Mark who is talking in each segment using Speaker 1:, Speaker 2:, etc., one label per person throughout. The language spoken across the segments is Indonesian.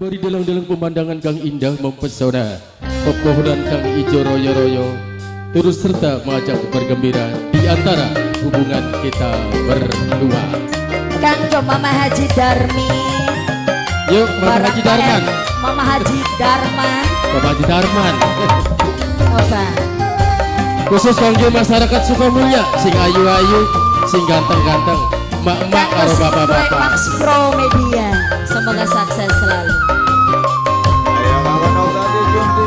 Speaker 1: Beri dalang-dalang pemandangan kang indah mempesona Pepohonan kang ijo royo-royo. Turut serta mengajak bergembira Di antara hubungan kita berdua.
Speaker 2: Kanggo Mama Haji Darmi.
Speaker 1: Yuk Mama Haji Darman.
Speaker 2: Mama Haji Darman.
Speaker 1: Mama Haji Darman.
Speaker 2: Oba
Speaker 1: Khusus kanggo masyarakat Sukamulya Sing ayu-ayu, sing ganteng-ganteng. Mak-mak karo bapak-bapak.
Speaker 2: Max Pro Media sukses selalu
Speaker 3: Ayo kawan kau tadi Junti.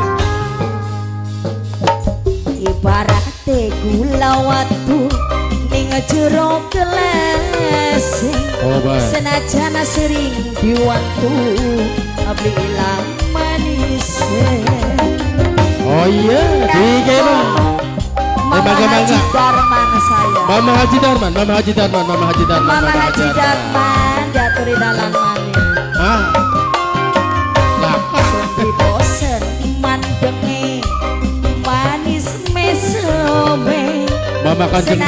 Speaker 2: Ibarat gula watu Ning jero gelas
Speaker 1: Oh
Speaker 2: Senajan sering diwantu Abli ilang manis.
Speaker 1: Oh iya, di Gemang
Speaker 2: Mama Haji. Darman saya.
Speaker 1: Mama Haji Darman, Mama Haji Darman, Mama Haji Darman
Speaker 2: Mama Haji Darman. Jaturi dalam manis
Speaker 1: Hah? Mama Kanjeng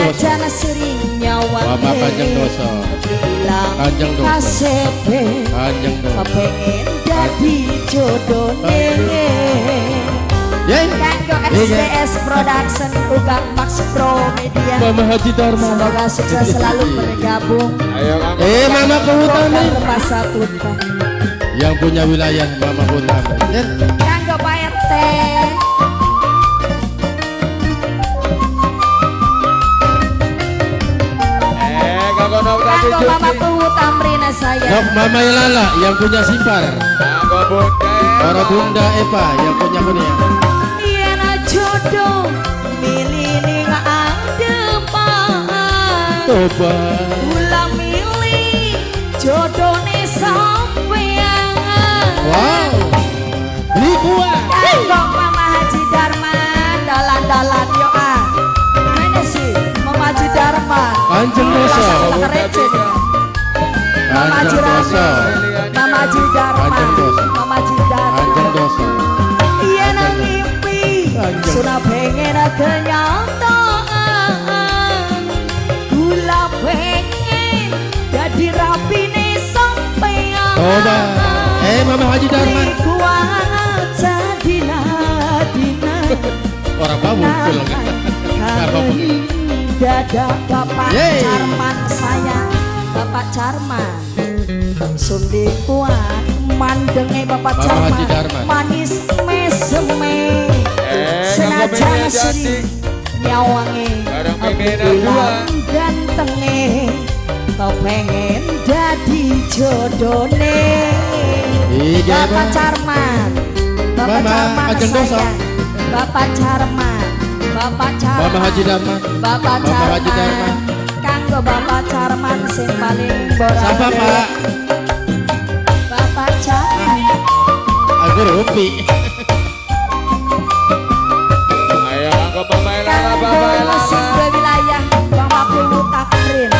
Speaker 2: nyawa
Speaker 1: Mama Kanjeng Doso
Speaker 2: Bilang
Speaker 1: Kanjeng Doso
Speaker 2: kasepe.
Speaker 1: Kanjeng Doso
Speaker 2: Kepengen jadi jodohnya
Speaker 1: Yeay
Speaker 2: Kanggo. SDS Production Uga Max Pro Media.
Speaker 1: Mama Haji Darman
Speaker 2: Semoga sukses selalu bergabung.
Speaker 3: Ayo
Speaker 1: Eh Mama
Speaker 2: Program Masa Hutan
Speaker 1: Yang punya wilayah Mama Ya.
Speaker 2: Kanggo Pak RT Kanggo Mama Tuhu Tamrina saya.
Speaker 1: Nok Mama Lala yang punya simpar Para Bunda Eva yang punya kuning.
Speaker 2: Yen jodoh milih ning adepan
Speaker 1: Toba.
Speaker 2: Kula milih jodohne sampeyan
Speaker 1: Wow. Beli buah.
Speaker 2: Kanggo Mama Haji Darman dalan-dalan yo ah. Mana sih Mama Haji Darman?
Speaker 1: Doso
Speaker 2: tak receh dia. Mama
Speaker 1: Doso
Speaker 2: Rami, Mama
Speaker 1: Doso.
Speaker 2: Mama.
Speaker 1: Doso
Speaker 2: Iya nang mimpi, sudah pengen kenyataan. Gula pengen jadi rapi nih sampeyan.
Speaker 1: Toba Eh Mama Haji Darman
Speaker 2: Kuat jadi nadina.
Speaker 1: Orang pamukul
Speaker 2: Kangenin dada Bapak. Carman saya Bapak Carman Sundi kuat mandenge Bapak
Speaker 1: Bapak Haji Darman.
Speaker 2: Manis meseme.
Speaker 3: Eh
Speaker 2: Senajan
Speaker 3: Junti
Speaker 2: nyawange. Bilang gantenge. Kau pengen jadi jodone
Speaker 1: Iya
Speaker 2: Bapak Carman Bapak saya Bapak Carman Bapak Carman
Speaker 1: Mama Haji Darman
Speaker 2: Bapak
Speaker 1: Haji
Speaker 2: Carman
Speaker 1: Darman.
Speaker 2: Kanggo Bapak Carman sing paling borak
Speaker 1: Siapa Pak?
Speaker 2: Bapak Carman.
Speaker 1: Aku Rupi.
Speaker 3: Ayo
Speaker 2: Kanggo
Speaker 3: Mama Elala
Speaker 2: sebuah wilayah Bapak Pulu Takrin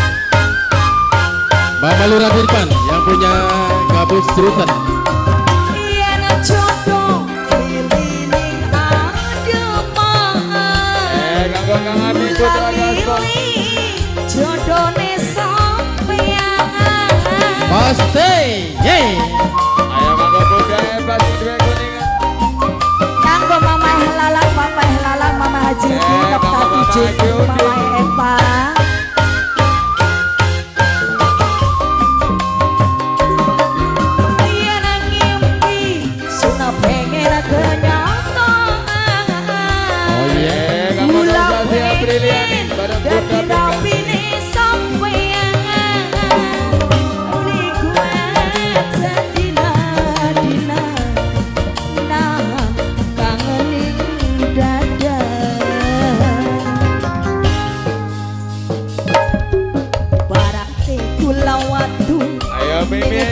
Speaker 1: Mama Lurah Dirpan yang punya gabus Rutan Yeay
Speaker 3: Ayo Kuningan
Speaker 2: Kanggo Helala, Papa Helala, Mama Haji
Speaker 3: Eh,
Speaker 2: Uki, Dr.
Speaker 3: Mama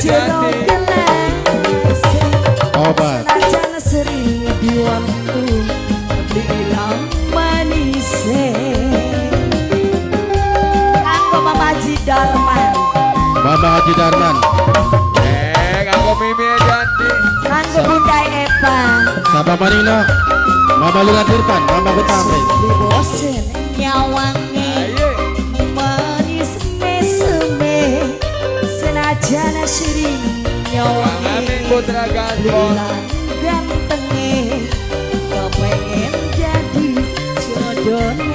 Speaker 2: jero
Speaker 3: Janti
Speaker 2: gelas.
Speaker 1: Obat
Speaker 2: Senajan bilang Kanggo Mama Haji Darman.
Speaker 1: Mama Haji Darman
Speaker 3: Eh kawan Mimi Janti
Speaker 2: Kanggo Bunda Eva
Speaker 1: Sama Marino Mama Lurah Dirpan Mama Betami
Speaker 2: Di bosen nyawange sering nyawange
Speaker 3: Putra Gaspol
Speaker 2: gantenge Kepengen jadi jodohnya